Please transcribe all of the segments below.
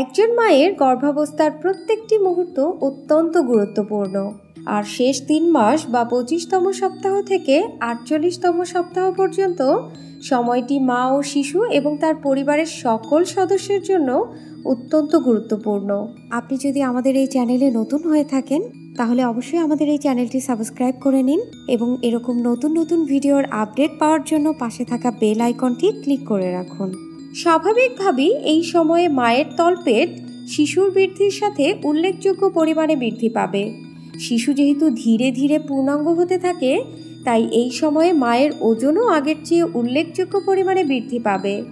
একজন মায়ের গর্ভাবস্থার প্রত্যেকটি মুহূর্ত অত্যন্ত গুরুত্বপূর্ণ। আর শেষ তিন মাস বা পঁচিশতম সপ্তাহ থেকে আটচল্লিশতম সপ্তাহ পর্যন্ত সময়টি মা ও শিশু এবং তার পরিবারের সকল সদস্যের জন্য অত্যন্ত গুরুত্বপূর্ণ। আপনি যদি আমাদের এই চ্যানেলে নতুন হয়ে থাকেন, তাহলে অবশ্যই আমাদের এই চ্যানেলটি সাবস্ক্রাইব করে নিন এবং এরকম নতুন নতুন ভিডিওর আপডেট পাওয়ার জন্য পাশে থাকা বেল আইকনটি ক্লিক করে রাখুন। স্বাভাবিকভাবেই এই সময়ে মায়ের তলপেট শিশুর বৃদ্ধির সাথে উল্লেখযোগ্য পরিমাণে বৃদ্ধি পাবে। শিশু যেহেতু ধীরে ধীরে পূর্ণাঙ্গ হতে থাকে, তাই এই সময়ে মায়ের ওজনও আগের চেয়ে উল্লেখযোগ্য পরিমাণে বৃদ্ধি পাবে।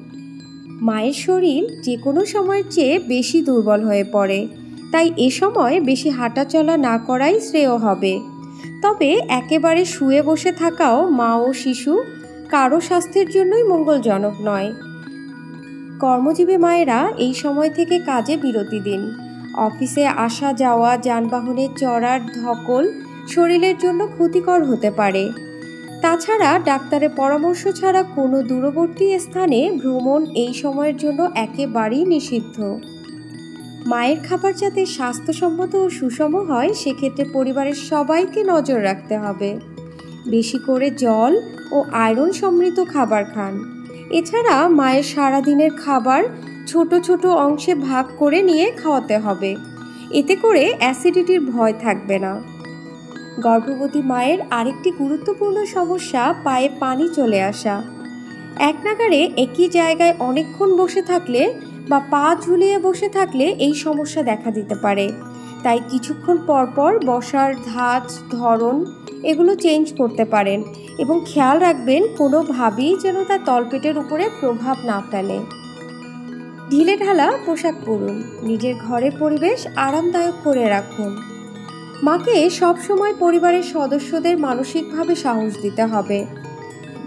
মায়ের শরীর যে কোনো সময়ের চেয়ে বেশি দুর্বল হয়ে পড়ে, তাই এ সময় বেশি হাঁটাচলা না করাই শ্রেয় হবে। তবে একেবারে শুয়ে বসে থাকাও মা ও শিশু কারও স্বাস্থ্যের জন্যই মঙ্গলজনক নয়। কর্মজীবী মায়েরা এই সময় থেকে কাজে বিরতি দিন। অফিসে আসা যাওয়া, যানবাহনে চড়ার ধকল শরীরের জন্য ক্ষতিকর হতে পারে। তাছাড়া ডাক্তারের পরামর্শ ছাড়া কোনো দূরবর্তী স্থানে ভ্রমণ এই সময়ের জন্য একেবারেই নিষিদ্ধ। মায়ের খাবার যাতে স্বাস্থ্যসম্মত ও সুষম হয়, সেক্ষেত্রে পরিবারের সবাইকে নজর রাখতে হবে। বেশি করে জল ও আয়রন সমৃদ্ধ খাবার খান। এছাড়া মায়ের সারাদিনের খাবার ছোট ছোট অংশে ভাগ করে নিয়ে খাওয়াতে হবে। এতে করে অ্যাসিডিটির ভয় থাকবে না। গর্ভবতী মায়ের আরেকটি গুরুত্বপূর্ণ সমস্যা পায়ে পানি চলে আসা। এক নাগারে একই জায়গায় অনেকক্ষণ বসে থাকলে বা পা ঝুলিয়ে বসে থাকলে এই সমস্যা দেখা দিতে পারে। তাই কিছুক্ষণ পরপর বসার ধাঁচ, ধরন এগুলো চেঞ্জ করতে পারেন এবং খেয়াল রাখবেন কোনোভাবেই যেন তার তলপেটের উপরে প্রভাব না ফেলে। ঢিলে ঢালা পোশাক পরুন, নিজের ঘরের পরিবেশ আরামদায়ক করে রাখুন। মাকে সবসময় পরিবারের সদস্যদের মানসিকভাবে সাহস দিতে হবে।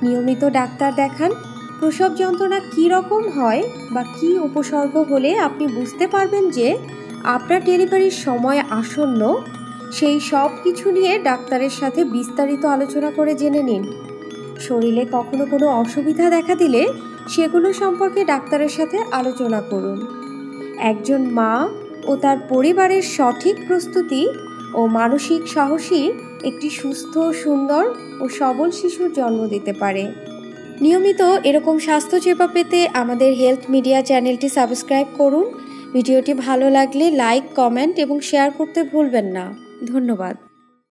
নিয়মিত ডাক্তার দেখান প্রসব যন্ত্রণা কী রকম হয় বা কী উপসর্গ হলে আপনি বুঝতে পারবেন যে আপনার ডেলিভারির সময় আসন্ন, সেই সব কিছু নিয়ে ডাক্তারের সাথে বিস্তারিত আলোচনা করে জেনে নিন। শরীরে কখনো কোনো অসুবিধা দেখা দিলে সেগুলো সম্পর্কে ডাক্তারের সাথে আলোচনা করুন। একজন মা ও তার পরিবারের সঠিক প্রস্তুতি ও মানসিক সাহসী একটি সুস্থ, সুন্দর ও সবল শিশুর জন্ম দিতে পারে। নিয়মিত এরকম স্বাস্থ্য চেপা পেতে আমাদের হেলথ মিডিয়া চ্যানেলটি সাবস্ক্রাইব করুন। ভিডিওটি ভালো লাগলে লাইক, কমেন্ট এবং শেয়ার করতে ভুলবেন না। ধন্যবাদ।